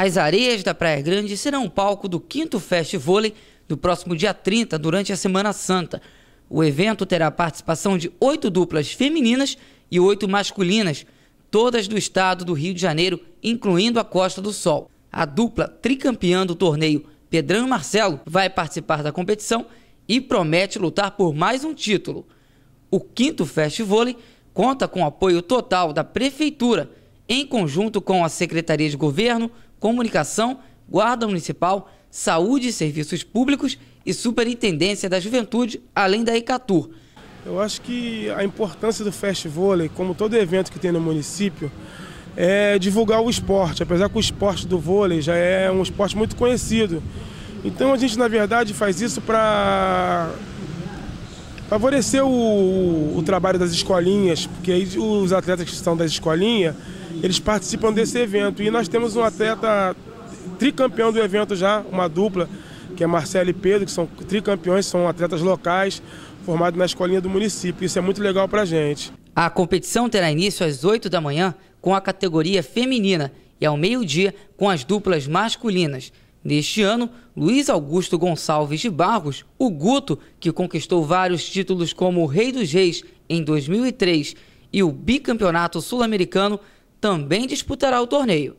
As areias da Praia Grande serão palco do quinto Fest Vôlei do próximo dia 30, durante a Semana Santa. O evento terá a participação de oito duplas femininas e oito masculinas, todas do estado do Rio de Janeiro, incluindo a Costa do Sol. A dupla tricampeã do torneio Pedrão Marcelo vai participar da competição e promete lutar por mais um título. O quinto Fest Vôlei conta com o apoio total da Prefeitura, em conjunto com a Secretaria de Governo, Comunicação, Guarda Municipal, Saúde e Serviços Públicos e Superintendência da Juventude, além da Ecatur. Eu acho que a importância do Fest Vôlei, como todo evento que tem no município, é divulgar o esporte, apesar que o esporte do vôlei já é um esporte muito conhecido. Então a gente, na verdade, faz isso para favorecer o, o, trabalho das escolinhas, porque aí os atletas que estão das escolinhas, eles participam desse evento. E nós temos um atleta tricampeão do evento já, uma dupla, que é Marcelo e Pedro, que são tricampeões, são atletas locais, formados na escolinha do município. Isso é muito legal para a gente. A competição terá início às 8 da manhã com a categoria feminina e ao meio-dia com as duplas masculinas. Neste ano, Luiz Augusto Gonçalves de Barros, o Guto, que conquistou vários títulos como o Rei dos Reis em 2003 e o bicampeonato sul-americano, também disputará o torneio.